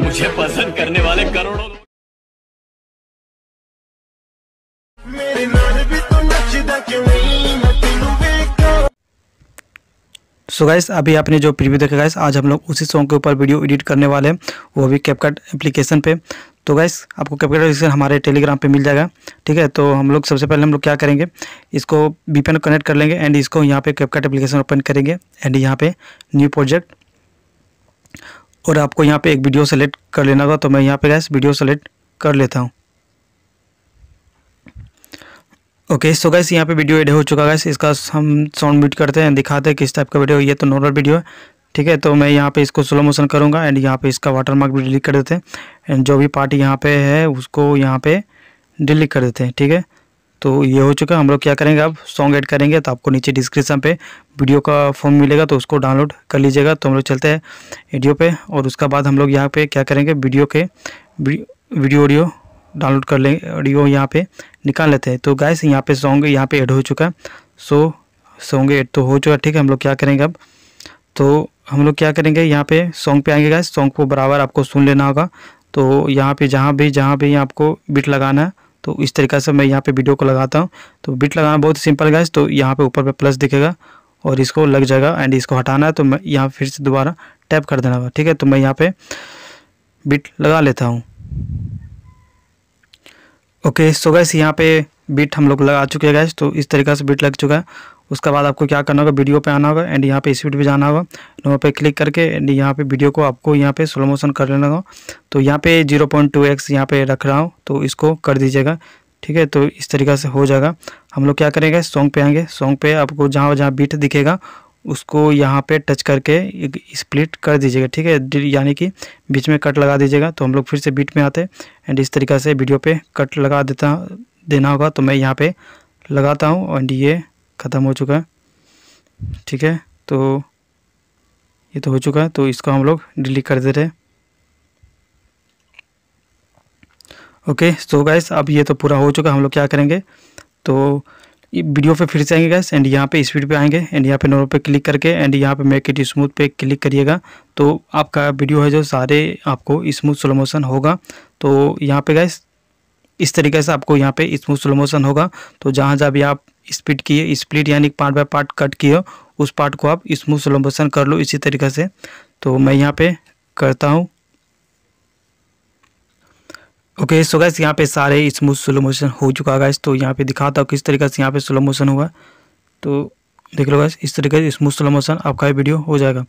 मुझे पसंद करने वाले करोड़ों लोग। मेरे नाल भी तो नचदा क्यों नहीं? मैं तेनू वेखां सो गाइस अभी आपने जो प्रीव्यू देखा गाइस आज हम लोग उसी सॉन्ग के ऊपर वीडियो एडिट करने वाले हैं वो भी कैपकट एप्लीकेशन पे। तो गाइस आपको कैपकट एप्लीकेशन हमारे टेलीग्राम पे मिल जाएगा ठीक है? तो हम लोग सबसे पहले हम लोग क्या करेंगे इसको वीपीएन कनेक्ट कर लेंगे एंड इसको यहाँ पे कैपकट एप्लीकेशन ओपन करेंगे एंड यहाँ पे न्यू प्रोजेक्ट और आपको यहाँ पे एक वीडियो सेलेक्ट कर लेना होगा तो मैं यहाँ पे गैस वीडियो सेलेक्ट कर लेता हूँ। ओके सो गैस यहाँ पे वीडियो एड हो चुका है इसका हम साउंड म्यूट करते हैं, दिखाते हैं किस टाइप का वीडियो ये तो नॉर्मल वीडियो है, ठीक है? तो मैं यहाँ पे इसको स्लो मोशन करूँगा एंड यहाँ पे इसका वाटर मार्क भी डिलीट कर देते हैं। एंड जो भी पार्ट यहाँ पे है, उसको यहाँ पे डिलीट कर देते हैं, ठीक है? तो ये हो चुका है। हम लोग क्या करेंगे अब? सॉन्ग ऐड करेंगे तो आपको नीचे डिस्क्रिप्शन पे वीडियो का फॉर्म मिलेगा तो उसको डाउनलोड कर लीजिएगा। तो हम लोग चलते हैं वीडियो पे और उसका बाद हम लोग यहाँ पे क्या करेंगे? वीडियो के वीडियो ऑडियो डाउनलोड कर लेंगे ऑडियो यहाँ पे निकाल लेते हैं। तो गैस यहाँ सॉन्ग यहाँ पे ऐड हो चुका है। सो सॉन्ग ऐड तो हो चुका ठीक है? हम लोग क्या करेंगे अब? तो हम लोग क्या करेंगे? यहाँ पे सॉन्ग पे आएँगे गैस सॉन्ग को बराबर आपको सुन लेना होगा। तो यहाँ पे जहाँ भी जहाँ भी आपको बीट लगाना है तो इस तरीक़े से मैं यहाँ पे वीडियो को लगाता हूँ। तो बिट लगाना बहुत सिंपल गैस तो यहाँ पे ऊपर पे प्लस दिखेगा और इसको लग जाएगा एंड इसको हटाना है तो मैं यहाँ फिर से दोबारा टैप कर देना होगा, ठीक है? तो मैं यहाँ पे बिट लगा लेता हूँ। ओके सो गैस यहाँ पे बिट हम लोग लगा चुके हैं गैस तो इस तरीक़े से बिट लग चुका है। उसके बाद आपको क्या करना होगा वीडियो पे आना होगा एंड यहाँ पे स्पीड पे जाना होगा। वहाँ पे क्लिक करके एंड यहाँ पे वीडियो को आपको यहाँ पे स्लो मोशन कर लेना होगा। तो यहाँ पे ज़ीरो पॉइंट टू एक्स यहाँ पे रख रहा हूँ तो इसको कर दीजिएगा, ठीक है? तो इस तरीक़े से हो जाएगा। हम लोग क्या करेंगे सॉन्ग पे आएँगे। सॉन्ग पे आपको जहाँ जहाँ बीट दिखेगा, उसको यहाँ पे टच करके स्प्लिट कर दीजिएगा, ठीक है? यानी कि बीच में कट लगा दीजिएगा। तो हम लोग फिर से बीट में आते हैं एंड इस तरीक़े से वीडियो पे कट लगा देता, देना होगा। तो मैं यहाँ पे लगाता हूँ एंड ये ख़त्म हो चुका है। ठीक है तो ये तो हो चुका है तो इसको हम लोग डिलीट कर दे रहे हैं। ओके सो गाइस अब ये तो पूरा हो चुका हम लोग क्या करेंगे? तो वीडियो पे फिर से आएँगे गैस एंड यहाँ पे स्पीड पे आएँगे एंड यहाँ पे नोर पे क्लिक करके एंड यहाँ पे मेक इट स्मूथ पे क्लिक करिएगा। तो आपका वीडियो है जो, सारे आपको स्मूथ स्लो मोशन होगा। तो यहाँ पे गैस इस तरीके से आपको यहाँ पे स्मूथ स्लो मोशन होगा। तो जहाँ जहाँ भी आप स्पीड किए, स्प्लिट यानी पार्ट बाय पार्ट कट किए, उस पार्ट को आप स्मूथ स्लो मोशन कर लो इसी तरीके से। तो मैं यहाँ पे करता हूँ। ओके सो गैस यहाँ पे सारे स्मूथ स्लो मोशन हो चुका है तो यहाँ पे दिखाता हूँ किस तरीके से यहाँ पे स्लो मोशन हुआ। तो देख लो गैस इस तरीके से स्मूथ स्लो मोशन आपका वीडियो हो जाएगा।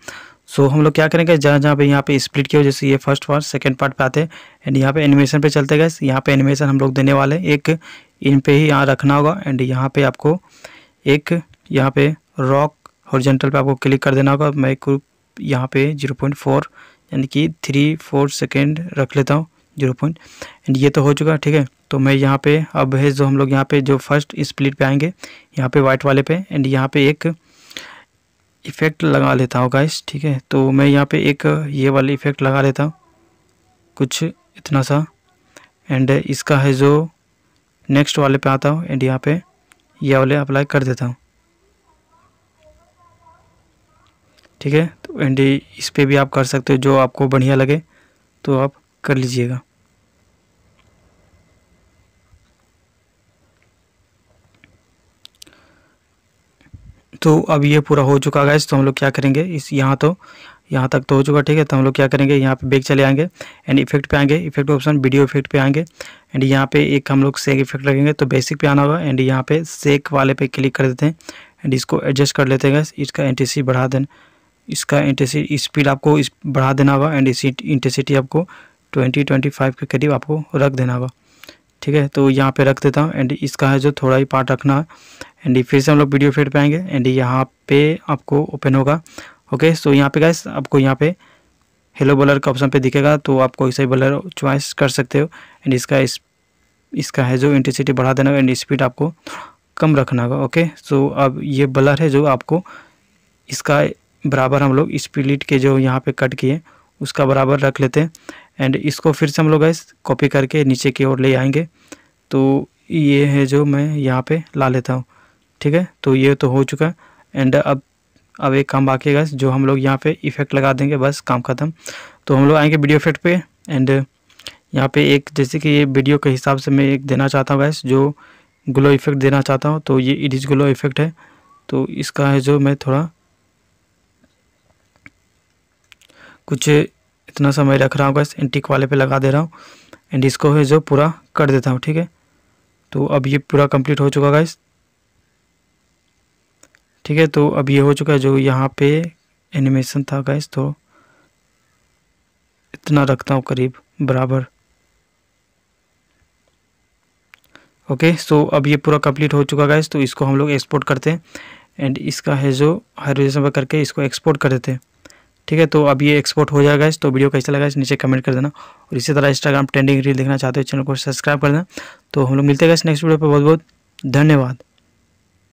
सो हम लोग क्या करेंगे, जहाँ जहाँ पे यहाँ पे स्प्लिट किया जैसे ये फ़र्स्ट पार्ट सेकंड पार्ट पे आते हैं। एंड यहाँ पे एनिमेशन पे चलते गए यहाँ पे एनिमेशन हम लोग देने वाले एक इन पे ही यहाँ रखना होगा एंड यहाँ पे आपको एक यहाँ पे रॉक हॉरिजेंटल पे आपको क्लिक कर देना होगा। मैं यहाँ पे ज़ीरो पॉइंट फोर यानी कि थ्री फोर सेकेंड रख लेता हूँ ज़ीरो पॉइंट एंड ये तो हो चुका, ठीक है? तो मैं यहाँ पे अब है जो हम लोग यहाँ पे जो फ़र्स्ट स्प्लिट पे आएँगे, यहाँ पे वाइट वाले पे। एंड यहाँ पे एक इफ़ेक्ट लगा लेता हूँ गाइस ठीक है? तो मैं यहाँ पे एक ये वाली इफ़ेक्ट लगा लेता हूँ। कुछ इतना सा। एंड इसका है जो नेक्स्ट वाले पे आता हूँ एंड यहाँ पे ये वाले अप्लाई कर देता हूँ। ठीक है? तो एंड इस पर भी आप कर सकते हो, जो आपको बढ़िया लगे तो आप कर लीजिएगा। तो अब ये पूरा हो चुका है तो हम लोग क्या करेंगे? इस यहाँ तो यहाँ तक तो हो चुका, ठीक है? तो हम लोग क्या करेंगे? यहाँ पे बैक चले आएँगे। एंड इफ़ेक्ट पे आएँगे। इफ़ेक्ट ऑप्शन वीडियो इफ़ेक्ट पे आएँगे। एंड यहाँ पे एक हम लोग सेक इफ़ेक्ट लगेंगे तो बेसिक पे आना होगा। एंड यहाँ पे सेक वाले पे क्लिक कर देते हैं। एंड इसको एडजस्ट कर लेते हैं इसका एंटीसी बढ़ा देना इसका इंटेंसिटी स्पीड आपको बढ़ा देना होगा। एंड इसी इंटेंसिटी आपको ट्वेंटी ट्वेंटी फाइव के करीब आपको रख देना होगा। ठीक है? तो यहाँ पे रख देता हूँ। एंड इसका है जो थोड़ा ही पार्ट रखना है। एंड फिर से हम लोग वीडियो फेड पे आएँगे। एंड यहाँ पे आपको ओपन होगा। ओके सो यहाँ पे गैस आपको यहाँ पे हेलो बलर का ऑप्शन पे दिखेगा तो आप कोई सा बलर चॉइस कर सकते हो। एंड इसका इस, इसका है जो इंटेंसिटी बढ़ा देना एंड स्पीड आपको कम रखना होगा ओके सो अब ये बलर है जो आपको इसका बराबर हम लोग स्प्लिट के जो यहाँ पे कट किए, उसका बराबर रख लेते हैं। एंड इसको फिर से हम लोग गैस कॉपी करके नीचे की ओर ले आएँगे। तो ये है जो मैं यहाँ पे ला लेता हूँ, ठीक है? तो ये तो हो चुका। एंड अब अब एक काम बाकी है गैस जो हम लोग यहाँ पे इफ़ेक्ट लगा देंगे, बस काम ख़त्म। तो हम लोग आएँगे वीडियो इफ़ेक्ट पे एंड यहाँ पे एक, जैसे कि ये वीडियो के हिसाब से मैं एक देना चाहता हूँ गैस जो ग्लो इफ़ेक्ट देना चाहता हूँ तो ये इडिज ग्लो इफ़ेक्ट है। तो इसका है जो मैं थोड़ा कुछ इतना समय रख रहा हूँ गैस एंटिक वाले पे लगा दे रहा हूँ एंड इसको है जो पूरा कर देता हूँ, ठीक है? तो अब ये पूरा कंप्लीट हो चुका गैस ठीक है तो अब ये हो चुका है जो यहाँ पे एनिमेशन था गैस तो इतना रखता हूँ करीब, बराबर। ओके सो अब ये पूरा कंप्लीट हो चुका गैस तो इसको हम लोग एक्सपोर्ट करते हैं। एंड इसका है जो हाइड्रोजन पर करके इसको एक्सपोर्ट कर देते हैं। ठीक है तो अब ये एक्सपोर्ट हो जाएगा इस तो वीडियो कैसा लगा, इस नीचे कमेंट कर देना। और इसी तरह इंस्टाग्राम ट्रेंडिंग रील देखना चाहते हो, चैनल को सब्सक्राइब कर देना। तो हम लोग मिलते हैं नेक्स्ट वीडियो पर बहुत बहुत धन्यवाद।